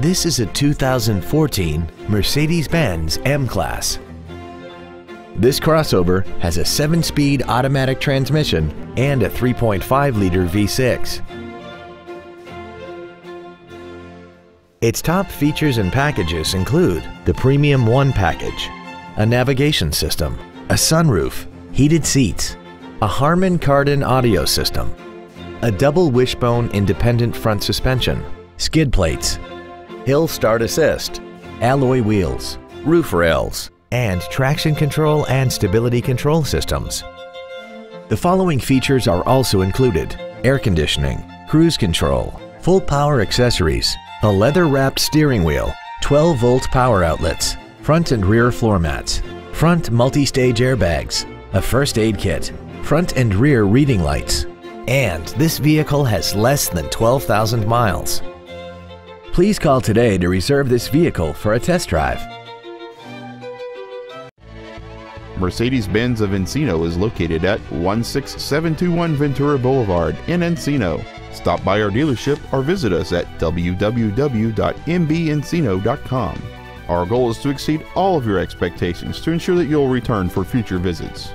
This is a 2014 Mercedes-Benz M-Class. This crossover has a 7-speed automatic transmission and a 3.5-liter V6. Its top features and packages include the Premium One package, a navigation system, a sunroof, heated seats, a Harman Kardon audio system, a double wishbone independent front suspension, skid plates, hill start assist, alloy wheels, roof rails, and traction control and stability control systems. The following features are also included air conditioning, cruise control, full power accessories, a leather-wrapped steering wheel, 12-volt power outlets, front and rear floor mats, front multi-stage airbags, a first aid kit, front and rear reading lights, and this vehicle has less than 12,000 miles. Please call today to reserve this vehicle for a test drive. Mercedes-Benz of Encino is located at 16721 Ventura Boulevard in Encino. Stop by our dealership or visit us at www.mbencino.com. Our goal is to exceed all of your expectations to ensure that you'll return for future visits.